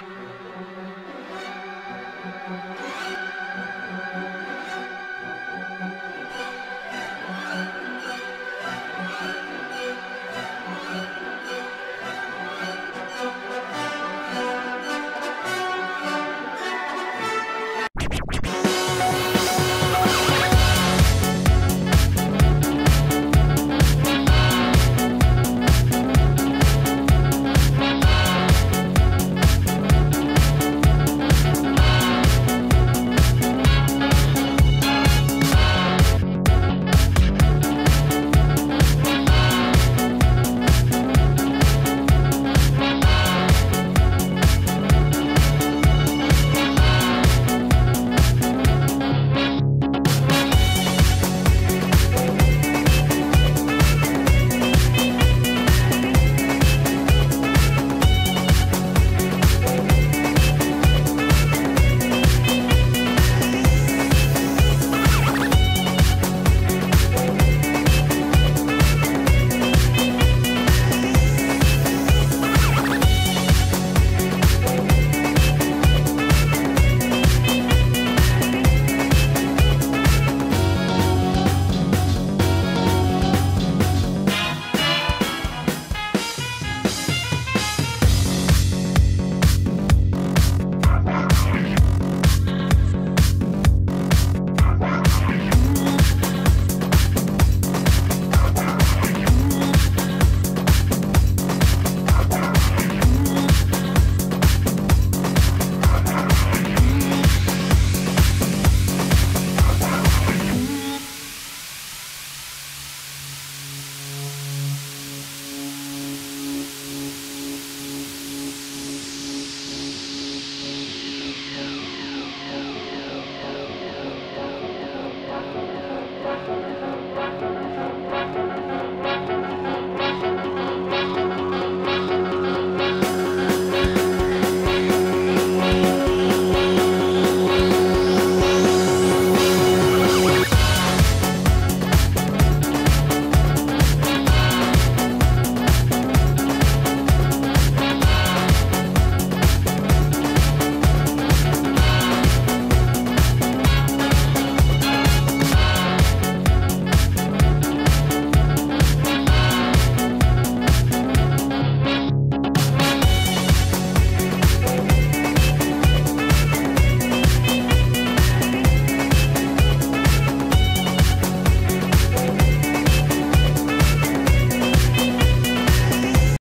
you